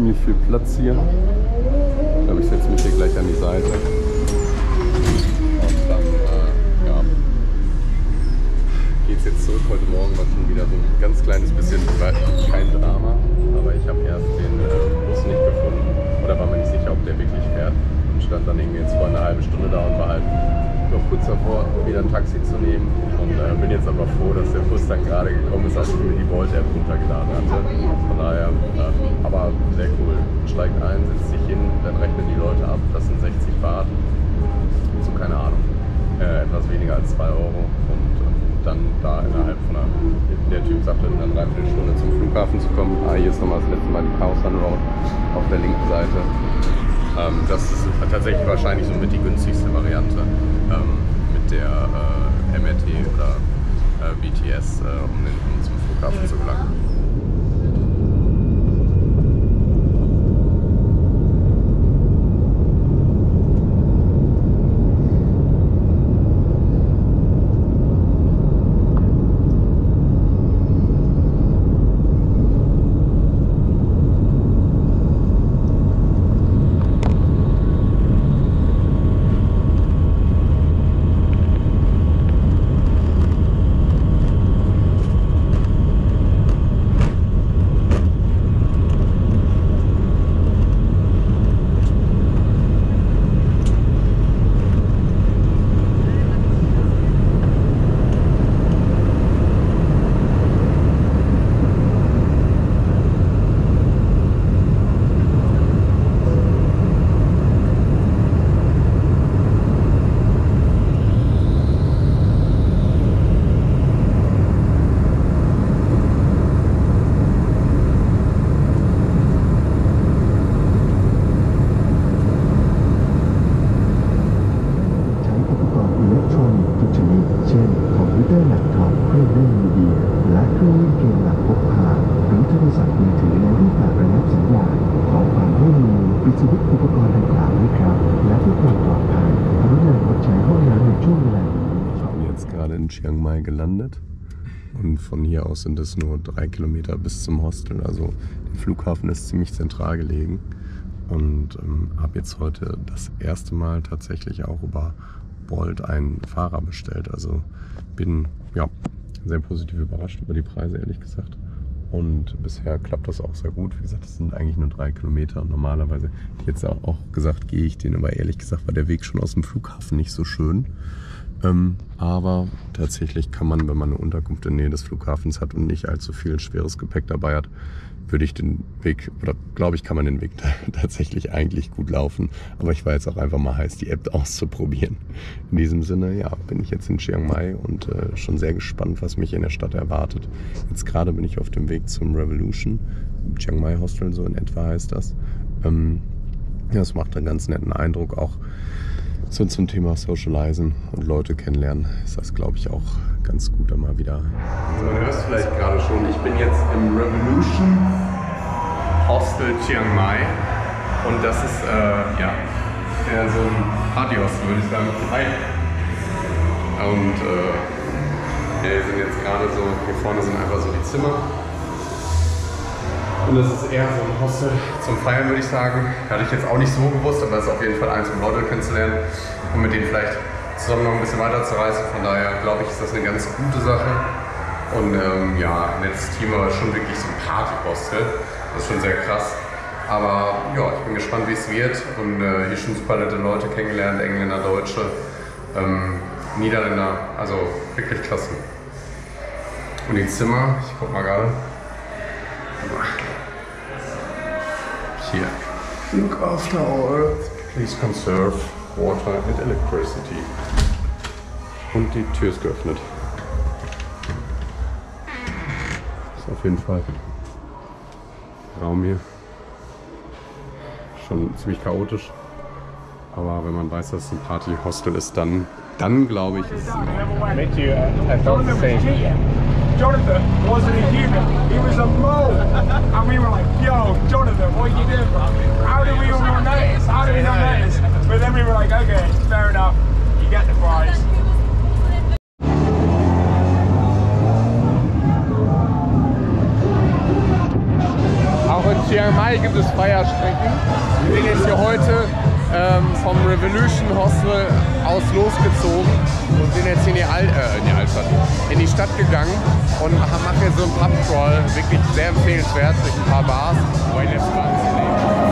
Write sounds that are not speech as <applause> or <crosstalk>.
ziemlich viel Platz hier. Ich glaube, ich setze mich hier gleich an die Seite. Und dann, äh, ja, geht's jetzt zurück. Heute Morgen war schon wieder so ein ganz kleines bisschen, kein Drama, aber ich habe erst den äh, Bus nicht gefunden. Oder war mir nicht sicher, ob der wirklich fährt. Und stand dann irgendwie jetzt vor einer halben Stunde da und war halt noch kurz davor, wieder ein Taxi zu nehmen. Und äh, bin jetzt aber froh, dass der Bus dann gerade gekommen ist, als ich mir die Bolt-App runtergeladen hatte. Von daher, äh, aber sehr cool. Steigt ein, setzt sich hin, dann rechnen die Leute ab, das sind 60 Baht. So, keine Ahnung. Äh, etwas weniger als 2 Euro. Und äh, dann da innerhalb von einer, der Typ sagte, in einer Dreiviertelstunde zum Flughafen zu kommen. Ah, hier ist nochmal das letzte Mal die Chaos Road auf der linken Seite. Ähm, das ist tatsächlich wahrscheinlich somit die günstigste Variante ähm, mit der äh, MRT oder äh, BTS, äh, um, den, um zum Flughafen zu Chiang Mai gelandet. Und von hier aus sind es nur drei Kilometer bis zum Hostel. Also der Flughafen ist ziemlich zentral gelegen. Und ähm, habe jetzt heute das erste Mal tatsächlich auch über Bolt einen Fahrer bestellt. Also bin ja sehr positiv überrascht über die Preise, ehrlich gesagt. Und bisher klappt das auch sehr gut. Wie gesagt, es sind eigentlich nur drei Kilometer. Normalerweise jetzt auch gesagt, gehe ich den, aber ehrlich gesagt war der Weg schon aus dem Flughafen nicht so schön. Ähm, aber tatsächlich kann man, wenn man eine Unterkunft in der Nähe des Flughafens hat und nicht allzu viel schweres Gepäck dabei hat, würde ich den Weg, oder glaube ich, kann man den Weg <laughs> tatsächlich eigentlich gut laufen. Aber ich war jetzt auch einfach mal heiß, die App <laughs> auszuprobieren. In diesem Sinne, ja, bin ich jetzt in Chiang Mai und äh, schon sehr gespannt, was mich in der Stadt erwartet. Jetzt gerade bin ich auf dem Weg zum Revolution. Chiang Mai Hostel, so in etwa heißt das. Ähm, ja, es macht einen ganz netten Eindruck, auch so zum Thema Socializen und Leute kennenlernen ist das, glaube ich, auch ganz gut einmal wieder. Also man hört es vielleicht gerade schon, ich bin jetzt im Revolution Hostel Chiang Mai und das ist äh, ja eher so ein Partyhostel, würde ich sagen. Hi. Und äh, wir sind jetzt gerade so, hier vorne sind einfach so die Zimmer und das ist eher so ein Hostel zum Feiern, würde ich sagen. Hatte ich jetzt auch nicht so gewusst, aber es ist auf jeden Fall eins, um Leute kennenzulernen und mit denen vielleicht zusammen noch ein bisschen weiter zu reisen. Von daher glaube ich, ist das eine ganz gute Sache. Und ähm, ja, nettes Team, aber schon wirklich so ein Party-Hostel. Das ist schon sehr krass. Aber ja, ich bin gespannt, wie es wird. Und äh, hier schon super nette Leute kennengelernt, Engländer, Deutsche, ähm, Niederländer. Also wirklich klasse. Und die Zimmer, ich guck mal gerade. Hier. Look after our earth. Please conserve water and electricity. Und die Tür ist geöffnet. Ist auf jeden Fall Raum hier. Schon ziemlich chaotisch. Aber wenn man weiß, dass es ein Party-Hostel ist, dann, dann glaube ich, ist es. Met you, I felt the same. Jonathan wasn't a human, he was a mole. And we were like, yo, Jonathan, what are you doing? bro? How did we not notice? How did we not notice? But then we were like, okay, fair enough, you get the prize. Auch in Chiang Mai gibt es Feierstrecken. Jetzt hier heute ähm, vom Revolution Hostel aus losgezogen und sind jetzt in die, Al äh, in die Altstadt, in die Stadt gegangen und machen jetzt so einen Pub-Crawl, wirklich sehr empfehlenswert durch ein paar Bars. Wait, let's